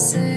set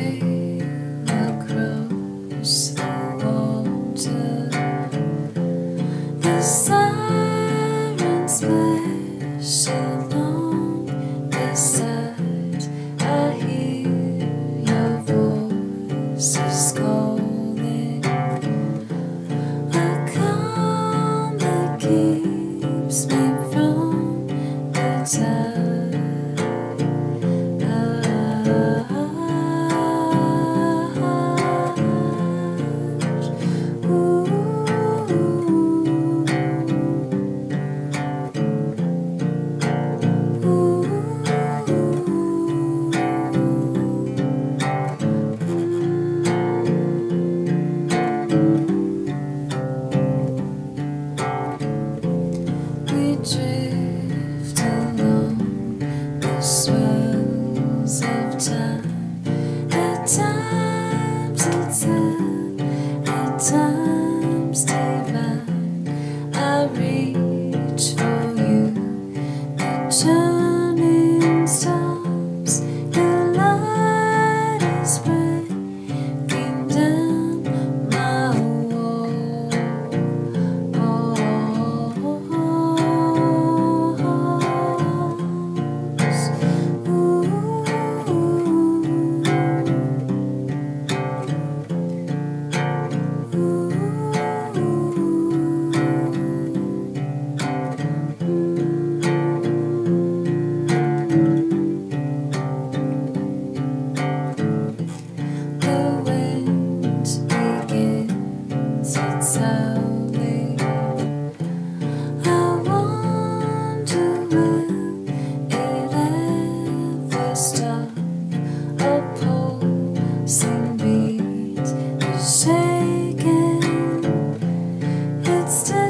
It